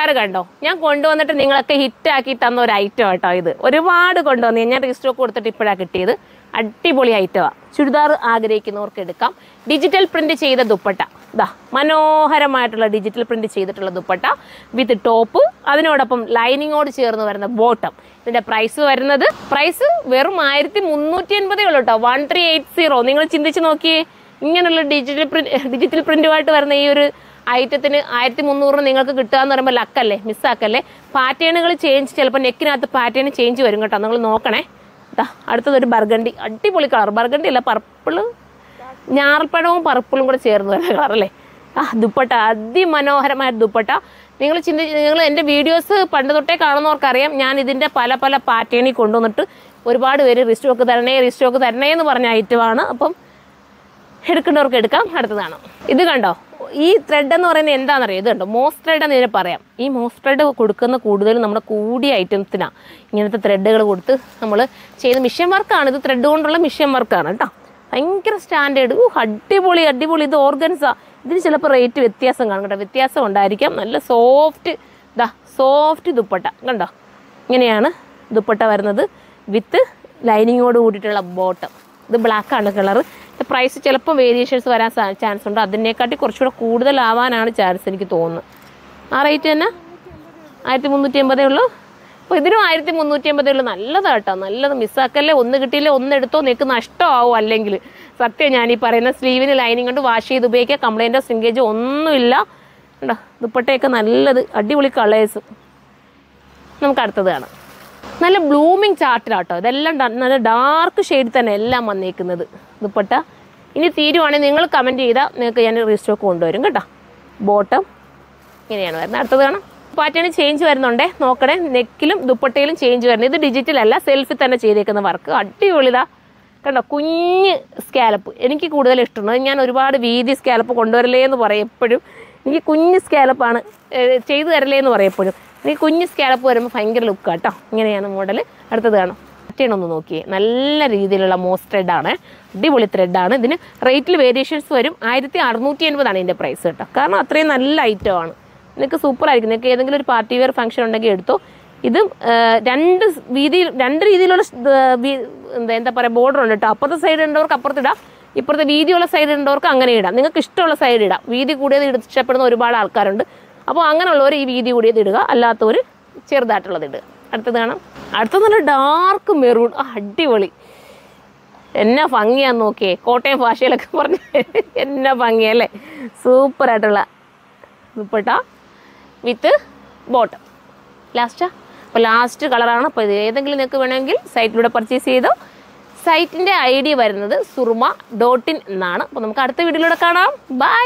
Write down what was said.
കണ്ടോ? ഞാൻ കൊണ്ടുവന്നിട്ട് നിങ്ങളൊക്കെ ഹിറ്റാക്കി തന്ന ഒരു ഐറ്റം കേട്ടോ ഇത്. ഒരുപാട് കൊണ്ടുവന്നു ഞാൻ റീസ്റ്റോക്ക് കൊടുത്തിട്ട് ഇപ്പോഴാണ് കിട്ടിയത്. അടിപൊളി ഐറ്റമാണ് ചുരിദാർ ആഗ്രഹിക്കുന്നവർക്ക് എടുക്കാം. ഡിജിറ്റൽ പ്രിന്റ് ചെയ്ത ദുപ്പട്ട. ഇതാ മനോഹരമായിട്ടുള്ള ഡിജിറ്റൽ പ്രിന്റ് ചെയ്തിട്ടുള്ള ദുപ്പട്ട വിത്ത് ടോപ്പ് അതിനോടൊപ്പം ലൈനിങ്ങോട് ചേർന്ന് വരുന്ന ബോട്ടം ഇതിന്റെ പ്രൈസ് വരുന്നത് പ്രൈസ് വെറും ആയിരത്തി മുന്നൂറ്റി എൺപതേ ഉള്ളൂ കേട്ടോ വൺ ത്രീ എയ്റ്റ് സീറോ നിങ്ങൾ ചിന്തിച്ച് നോക്കിയേ ഇങ്ങനെയുള്ള ഡിജിറ്റൽ പ്രിന്റ് ഡിജിറ്റൽ പ്രിന്റുമായിട്ട് വരുന്ന ഈ ഒരു ഐറ്റത്തിന് ആയിരത്തി മുന്നൂറിന് നിങ്ങൾക്ക് കിട്ടുക എന്ന് പറയുമ്പോൾ ലക്കല്ലേ മിസ്സാക്കല്ലേ പാറ്റേണുകൾ ചേഞ്ച് ചിലപ്പോൾ നെക്കിനകത്ത് പാറ്റേൺ ചേഞ്ച് വരും കേട്ടോ. നിങ്ങൾ നോക്കണേ. ഇതാ അടുത്തതൊരു ബർഗണ്ടി. അടിപൊളി കളർ ബർഗണ്ടി അല്ല പർപ്പിൾ ഞാറൽപ്പഴവും പർപ്പിളും കൂടെ ചേർന്ന് വരുന്ന കളർ അല്ലേ? ആ ദുപ്പട്ട. അതിമനോഹരമായ ദുപ്പട്ട. നിങ്ങൾ ചിന്തിച്ച് നിങ്ങൾ എന്റെ വീഡിയോസ് പണ്ട് തൊട്ടേ കാണുന്നവർക്കറിയാം ഞാൻ ഇതിന്റെ പല പല പാറ്റേണിൽ കൊണ്ടുവന്നിട്ട് ഒരുപാട് പേര് റിസ്റ്റോക്ക് തരണേ റിസ്റ്റോക്ക് തരണേ എന്ന് പറഞ്ഞ ഐറ്റമാണ് അപ്പം എടുക്കേണ്ടവർക്ക് എടുക്കാം. അടുത്തതാണ്. ഇത് കണ്ടോ? ഈ ത്രെഡ് എന്ന് പറയുന്നത് എന്താണെന്നറിയോ? ഇത് കണ്ടോ? മോസ് ത്രെഡ് എന്ന് ഇതിനെ പറയാം. ഈ മോസ് ത്രെഡ് കൊടുക്കുന്ന കൂടുതലും നമ്മുടെ കൂടിയ ഐറ്റംസിനാണ് ഇങ്ങനത്തെ ത്രെഡുകൾ കൊടുത്ത് നമ്മൾ ചെയ്ത മിഷ്യൻ വർക്കാണ് ഇത് ത്രെഡ് കൊണ്ടുള്ള മിഷ്യൻ വർക്കാണ് കേട്ടോ ഭയങ്കര സ്റ്റാൻഡേർഡ് ഓ അടിപൊളി അടിപൊളി. ഇത് ഓർഗൻസാ ഇതിന് ചിലപ്പോൾ റേറ്റ് വ്യത്യാസം കാണും കേട്ടോ. വ്യത്യാസം ഉണ്ടായിരിക്കാം. നല്ല സോഫ്റ്റ് ഇതാ സോഫ്റ്റ് ദുപ്പട്ട. കണ്ടോ? ഇങ്ങനെയാണ് ദുപ്പട്ട വരുന്നത്. വിത്ത് ലൈനിങ്ങോട് കൂടിയിട്ടുള്ള ബോട്ടം ഇത് ബ്ലാക്കാണ് കളറ് പ്രൈസ് ചിലപ്പോൾ വേരിയേഷൻസ് വരാൻ ചാൻസ് ഉണ്ട്. അതിനേക്കാട്ടി കുറച്ചുകൂടെ കൂടുതലാവാനാണ് ചാൻസ് എനിക്ക് തോന്നുന്നത്. ആ റേറ്റ് തന്നെ? ആയിരത്തി മുന്നൂറ്റി അമ്പതേ ഉള്ളൂ? അപ്പോൾ ഇതിനും ആയിരത്തി മുന്നൂറ്റി അമ്പതേ ഉള്ളൂ. നല്ലതാണ് നല്ലത് മിസ്സാക്കല്ലേ ഒന്ന് കിട്ടിയില്ലേ? ഒന്ന് എടുത്തോ? നിങ്ങൾക്ക് നഷ്ടമാവും അല്ലെങ്കിൽ. സത്യം ഞാൻ ഈ പറയുന്ന സ്ലീവിന് ലൈനിങ് കൊണ്ട് വാഷ് ചെയ്ത് ഉപയോഗിക്കുക കംപ്ലൈന്റോ സിങ്കേജോ ഒന്നുമില്ല. ഉണ്ടോ ദുപ്പട്ടയൊക്കെ നല്ലത്. അടിപൊളി കളേഴ്സ് നമുക്ക് അടുത്തത് കാണാം. നല്ല ബ്ലൂമിങ് ചാർട്ടിലാട്ടോ ഇതെല്ലാം നല്ല ഡാർക്ക് ഷെയ്ഡിൽ തന്നെ എല്ലാം വന്നേക്കുന്നത്. ദുപ്പട്ട. ഇനി തീരുവാണെങ്കിൽ നിങ്ങൾ കമന്റ് ചെയ്താൽ നിങ്ങൾക്ക് ഞാൻ റീസ്റ്റോക്ക് കൊണ്ടുവരും കേട്ടോ. ബോട്ടം ഇങ്ങനെയാണ് വരുന്നത്. അടുത്തത് കാണാം. പാറ്റേൺ ചേഞ്ച് വരുന്നുണ്ടേ. നോക്കണേ. നെക്കിലും ദുപ്പട്ടയിലും ചേഞ്ച് വരുന്നത് ഇത് ഡിജിറ്റൽ അല്ല. സെൽഫിൽ തന്നെ ചെയ്തേക്കുന്ന വർക്ക് അടിപൊളിതാ കണ്ടോ? കുഞ്ഞ് സ്കാലപ്പ് എനിക്ക് കൂടുതൽ ഇഷ്ടമാണ്. ഞാൻ ഒരുപാട് വീതി സ്കാലപ്പ് കൊണ്ടുവരലേ എന്ന് പറയും എപ്പോഴും. എനിക്ക് കുഞ്ഞ് സ്കാലപ്പാണ് ചെയ്തു തരലേ എന്ന് പറയും എപ്പോഴും. എനിക്ക് കുഞ്ഞ് സ്കാലപ്പ് വരുമ്പോൾ ഭയങ്കര ലുക്ക് കേട്ടോ ഇങ്ങനെയാണ് മോഡൽ അടുത്തത് കാണാം. ഒന്ന് നോക്കിയേ. നല്ല രീതിയിലുള്ള മോസ് ത്രെഡാണ് അടിപൊളി ത്രെഡാണ് ഇതിന് റേറ്റിൽ വേരിയേഷൻസ് വരും. ആയിരത്തി അറുന്നൂറ്റി എൺപതാണ് ഇതിന്റെ പ്രൈസ് കേട്ടോ കാരണം അത്രയും നല്ല ആണ്. നിങ്ങൾക്ക് സൂപ്പർ ആയിരിക്കും. നിങ്ങൾക്ക് ഏതെങ്കിലും ഒരു പാർട്ടി വെയർ ഫംഗ്ഷൻ ഉണ്ടെങ്കിൽ എടുത്തോ. ഇതും രണ്ട് രീതിയിൽ രണ്ട് രീതിയിലുള്ള എന്താ എന്താ പറയുക ബോർഡർ ഉണ്ട് കേട്ടോ അപ്പുറത്തെ സൈഡ് ഉണ്ടവർക്ക് അപ്പുറത്ത് ഇടാം. ഇപ്പുറത്തെ വീതിയുള്ള സൈഡ് ഉണ്ടവർക്ക് അങ്ങനെ ഇടാം. നിങ്ങൾക്ക് ഇഷ്ടമുള്ള സൈഡ് ഇടാം. വീതി കൂടിയത് ഇഷ്ടപ്പെടുന്ന ഒരുപാട് ആൾക്കാരുണ്ട്. അപ്പോൾ അങ്ങനെയുള്ളവർ ഈ വീതി കൂടിയത് ഇടുക അല്ലാത്തവർ ചെറുതായിട്ടുള്ളത് ഇടുക. അടുത്തത് കാണാം. അടുത്തത് നല്ല ഡാർക്ക് മെറൂൺ അടിപൊളി. എന്നാ ഭംഗിയാന്ന് നോക്കിയേ. കോട്ടയം ഭാഷയിലൊക്കെ പറഞ്ഞ് എന്നാ ഭംഗിയല്ലേ സൂപ്പറായിട്ടുള്ള ദുപ്പട്ട വിത്ത് ബോട്ടം ലാസ്റ്റാ അപ്പോൾ ലാസ്റ്റ് കളറാണ് അപ്പോൾ ഇത് ഏതെങ്കിലും നിങ്ങൾക്ക് വേണമെങ്കിൽ സൈറ്റിലൂടെ പർച്ചേസ് ചെയ്തോ. സൈറ്റിന്റെ ഐ ഡി വരുന്നത് സുറുമ ഡോട്ട് ഇൻ എന്നാണ്. അപ്പോൾ നമുക്ക് അടുത്ത വീഡിയോയിലൂടെ കാണാം. ബൈ